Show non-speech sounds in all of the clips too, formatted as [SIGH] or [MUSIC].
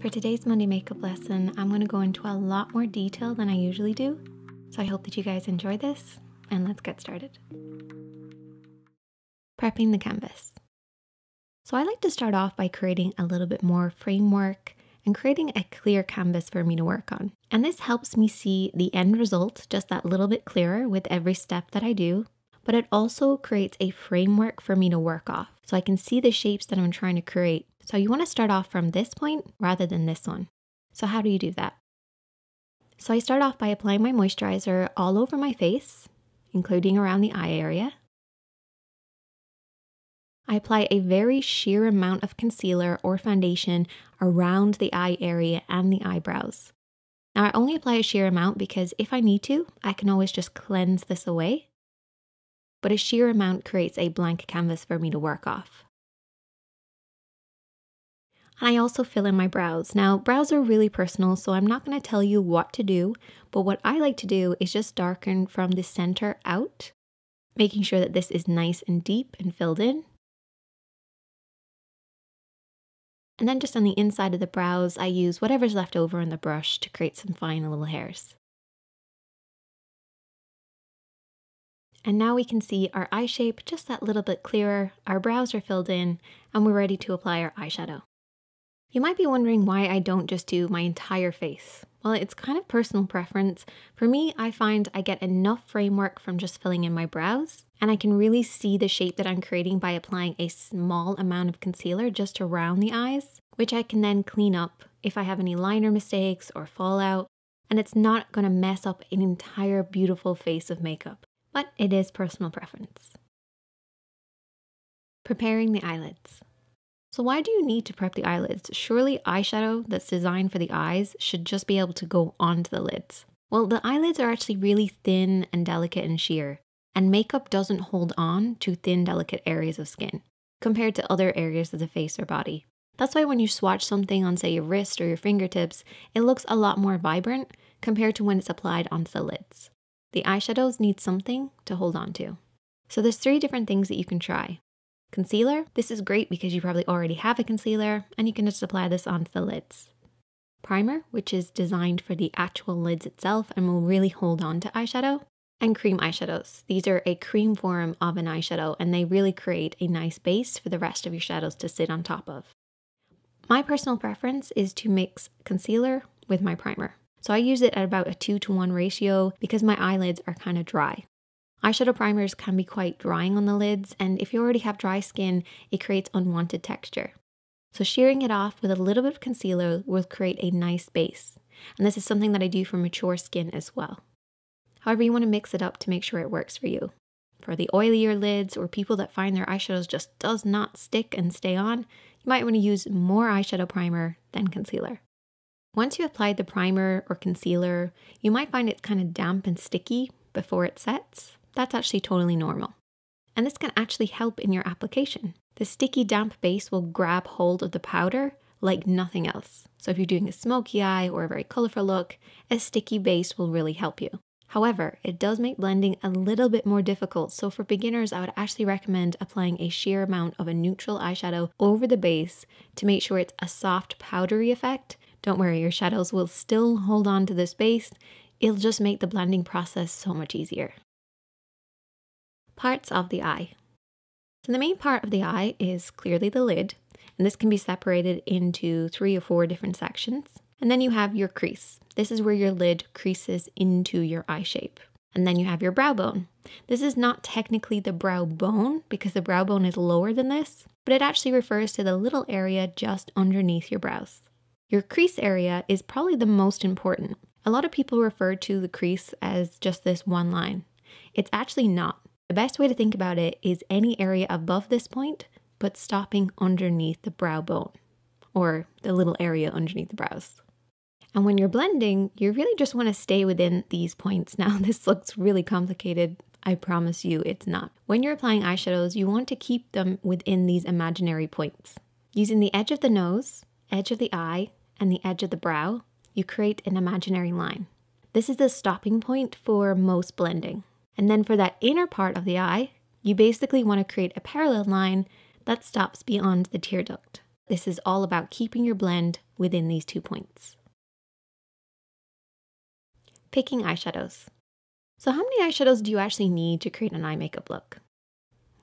For today's Monday makeup lesson, I'm going to go into a lot more detail than I usually do. So I hope that you guys enjoy this and let's get started. Prepping the canvas. So I like to start off by creating a little bit more framework and creating a clear canvas for me to work on. And this helps me see the end result just that little bit clearer with every step that I do. But it also creates a framework for me to work off so I can see the shapes that I'm trying to create so you want to start off from this point rather than this one. So how do you do that? So I start off by applying my moisturizer all over my face, including around the eye area. I apply a very sheer amount of concealer or foundation around the eye area and the eyebrows. Now I only apply a sheer amount because if I need to, I can always just cleanse this away. But a sheer amount creates a blank canvas for me to work off. And I also fill in my brows. Now, brows are really personal, so I'm not going to tell you what to do, but what I like to do is just darken from the center out, making sure that this is nice and deep and filled in. And then just on the inside of the brows, I use whatever's left over in the brush to create some fine little hairs. And now we can see our eye shape just that little bit clearer, our brows are filled in, and we're ready to apply our eyeshadow. You might be wondering why I don't just do my entire face. Well, it's kind of personal preference. For me, I find I get enough framework from just filling in my brows, and I can really see the shape that I'm creating by applying a small amount of concealer just around the eyes, which I can then clean up if I have any liner mistakes or fallout, and it's not going to mess up an entire beautiful face of makeup. But it is personal preference. Preparing the eyelids. So why do you need to prep the eyelids? Surely eyeshadow that's designed for the eyes should just be able to go onto the lids. Well, the eyelids are actually really thin and delicate and sheer, and makeup doesn't hold on to thin, delicate areas of skin compared to other areas of the face or body. That's why when you swatch something on, say, your wrist or your fingertips, it looks a lot more vibrant compared to when it's applied onto the lids. The eyeshadows need something to hold on to. So there's three different things that you can try. Concealer, this is great because you probably already have a concealer and you can just apply this onto the lids. Primer, which is designed for the actual lids itself and will really hold on to eyeshadow. And cream eyeshadows. These are a cream form of an eyeshadow and they really create a nice base for the rest of your shadows to sit on top of. My personal preference is to mix concealer with my primer. So I use it at about a 2 to 1 ratio because my eyelids are kind of dry. Eyeshadow primers can be quite drying on the lids, and if you already have dry skin, it creates unwanted texture. So shearing it off with a little bit of concealer will create a nice base. And this is something that I do for mature skin as well. However, you want to mix it up to make sure it works for you. For the oilier lids or people that find their eyeshadows just does not stick and stay on, you might want to use more eyeshadow primer than concealer. Once you applied the primer or concealer, you might find it's kind of damp and sticky before it sets that's actually totally normal. And this can actually help in your application. The sticky damp base will grab hold of the powder like nothing else. So if you're doing a smoky eye or a very colorful look, a sticky base will really help you. However, it does make blending a little bit more difficult, so for beginners, I would actually recommend applying a sheer amount of a neutral eyeshadow over the base to make sure it's a soft powdery effect. Don't worry, your shadows will still hold on to this base, it'll just make the blending process so much easier. Parts of the eye. So the main part of the eye is clearly the lid, and this can be separated into three or four different sections. And then you have your crease. This is where your lid creases into your eye shape. And then you have your brow bone. This is not technically the brow bone because the brow bone is lower than this, but it actually refers to the little area just underneath your brows. Your crease area is probably the most important. A lot of people refer to the crease as just this one line. It's actually not. The best way to think about it is any area above this point, but stopping underneath the brow bone or the little area underneath the brows. And when you're blending, you really just want to stay within these points. [LAUGHS] Now, this looks really complicated. I promise you it's not. When you're applying eyeshadows, you want to keep them within these imaginary points. Using the edge of the nose, edge of the eye, and the edge of the brow, you create an imaginary line. This is the stopping point for most blending. And then for that inner part of the eye, you basically want to create a parallel line that stops beyond the tear duct. This is all about keeping your blend within these two points. Picking eyeshadows. So how many eyeshadows do you actually need to create an eye makeup look?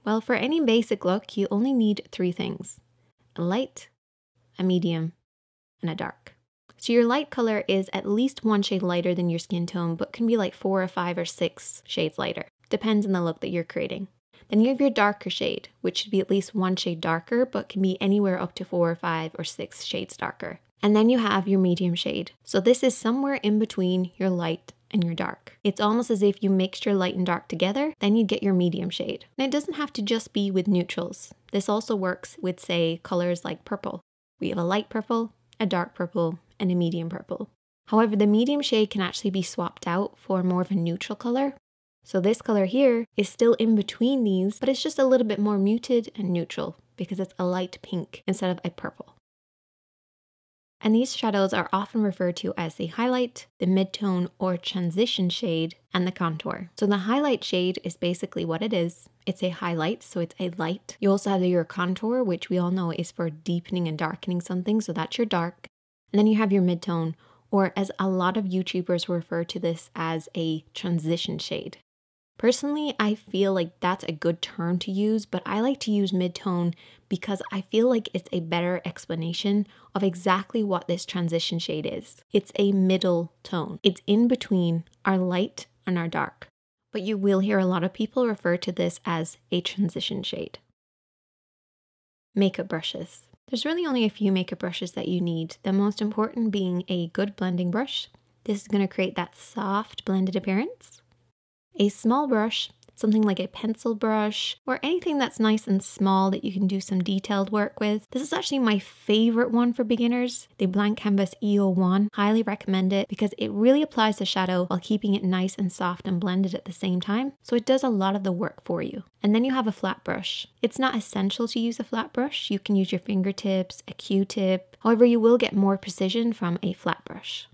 Well, for any basic look, you only need three things. A light, a medium, and a dark. So your light color is at least one shade lighter than your skin tone, but can be like four or five or six shades lighter. Depends on the look that you're creating. Then you have your darker shade, which should be at least one shade darker, but can be anywhere up to four or five or six shades darker. And then you have your medium shade. So this is somewhere in between your light and your dark. It's almost as if you mixed your light and dark together, then you get your medium shade. And it doesn't have to just be with neutrals. This also works with, say, colors like purple. We have a light purple, a dark purple, and a medium purple. However, the medium shade can actually be swapped out for more of a neutral color. So this color here is still in between these, but it's just a little bit more muted and neutral because it's a light pink instead of a purple. And these shadows are often referred to as the highlight, the midtone or transition shade, and the contour. So the highlight shade is basically what it is. It's a highlight, so it's a light. You also have your contour, which we all know is for deepening and darkening something, so that's your dark. And then you have your midtone, or as a lot of YouTubers refer to this as a transition shade. Personally, I feel like that's a good term to use, but I like to use midtone because I feel like it's a better explanation of exactly what this transition shade is. It's a middle tone, it's in between our light and our dark. But you will hear a lot of people refer to this as a transition shade. Makeup brushes. There's really only a few makeup brushes that you need, the most important being a good blending brush. This is going to create that soft blended appearance a small brush, something like a pencil brush, or anything that's nice and small that you can do some detailed work with. This is actually my favorite one for beginners, the Blank Canvas EO1. Highly recommend it because it really applies the shadow while keeping it nice and soft and blended at the same time. So it does a lot of the work for you. And then you have a flat brush. It's not essential to use a flat brush. You can use your fingertips, a Q-tip. However, you will get more precision from a flat brush.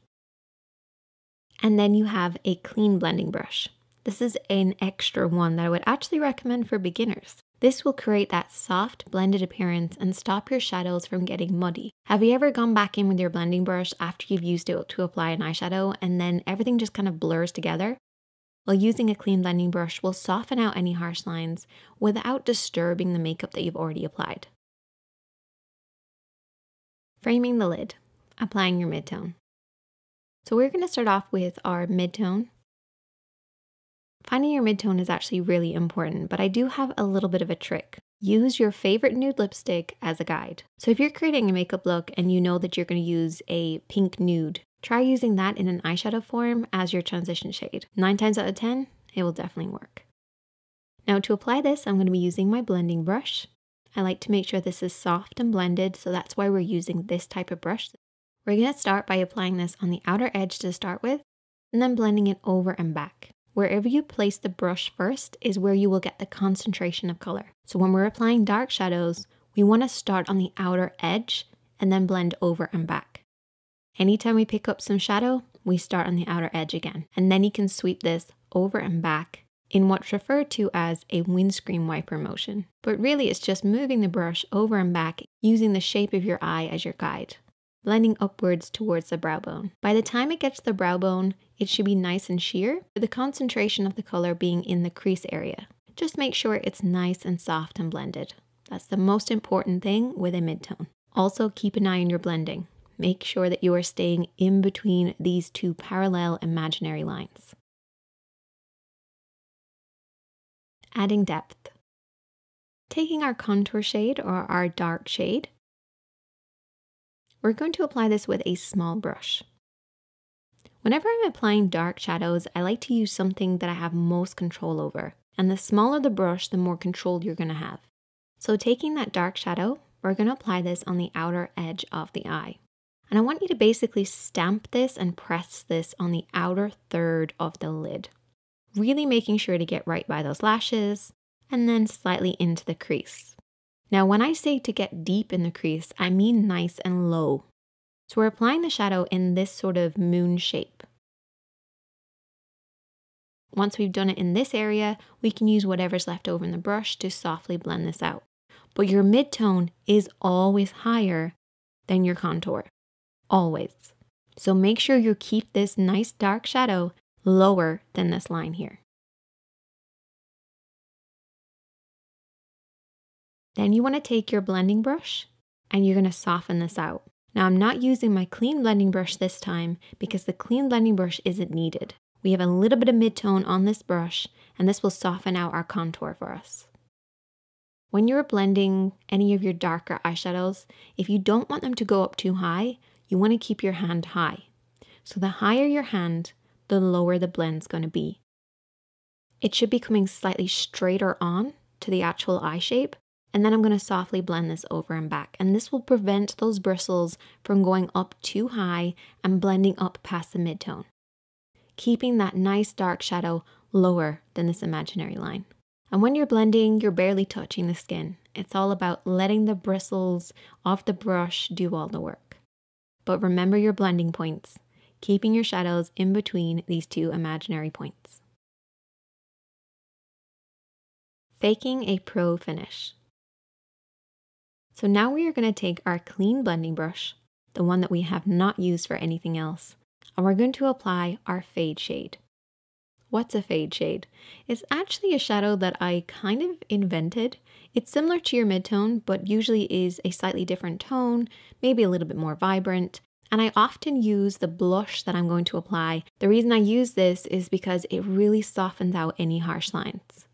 And then you have a clean blending brush. This is an extra one that I would actually recommend for beginners. This will create that soft blended appearance and stop your shadows from getting muddy. Have you ever gone back in with your blending brush after you've used it to apply an eyeshadow and then everything just kind of blurs together? Well, using a clean blending brush will soften out any harsh lines without disturbing the makeup that you've already applied. Framing the lid, applying your midtone. So we're going to start off with our midtone Finding your midtone is actually really important, but I do have a little bit of a trick. Use your favorite nude lipstick as a guide. So if you're creating a makeup look and you know that you're going to use a pink nude, try using that in an eyeshadow form as your transition shade. Nine times out of 10, it will definitely work. Now to apply this, I'm going to be using my blending brush. I like to make sure this is soft and blended, so that's why we're using this type of brush. We're going to start by applying this on the outer edge to start with, and then blending it over and back. Wherever you place the brush first is where you will get the concentration of color. So when we're applying dark shadows, we want to start on the outer edge and then blend over and back. Anytime we pick up some shadow, we start on the outer edge again. And then you can sweep this over and back in what's referred to as a windscreen wiper motion. But really it's just moving the brush over and back using the shape of your eye as your guide blending upwards towards the brow bone. By the time it gets to the brow bone, it should be nice and sheer, with the concentration of the color being in the crease area. Just make sure it's nice and soft and blended. That's the most important thing with a midtone. Also keep an eye on your blending. Make sure that you are staying in between these two parallel imaginary lines. Adding depth. Taking our contour shade or our dark shade we're going to apply this with a small brush. Whenever I'm applying dark shadows, I like to use something that I have most control over. And the smaller the brush, the more control you're gonna have. So taking that dark shadow, we're gonna apply this on the outer edge of the eye. And I want you to basically stamp this and press this on the outer third of the lid. Really making sure to get right by those lashes and then slightly into the crease. Now, when I say to get deep in the crease, I mean nice and low. So we're applying the shadow in this sort of moon shape. Once we've done it in this area, we can use whatever's left over in the brush to softly blend this out. but your midtone is always higher than your contour. Always. So make sure you keep this nice dark shadow lower than this line here. Then you want to take your blending brush and you're going to soften this out. Now I'm not using my clean blending brush this time because the clean blending brush isn't needed. We have a little bit of midtone on this brush and this will soften out our contour for us. When you're blending any of your darker eyeshadows, if you don't want them to go up too high, you want to keep your hand high. So the higher your hand, the lower the blend's going to be. It should be coming slightly straighter on to the actual eye shape, and then I'm going to softly blend this over and back. And this will prevent those bristles from going up too high and blending up past the midtone, keeping that nice dark shadow lower than this imaginary line. And when you're blending, you're barely touching the skin. It's all about letting the bristles off the brush do all the work. But remember your blending points, keeping your shadows in between these two imaginary points. Faking a pro finish. So now we are going to take our clean blending brush, the one that we have not used for anything else, and we're going to apply our fade shade. What's a fade shade? It's actually a shadow that I kind of invented. It's similar to your midtone, but usually is a slightly different tone, maybe a little bit more vibrant. And I often use the blush that I'm going to apply. The reason I use this is because it really softens out any harsh lines.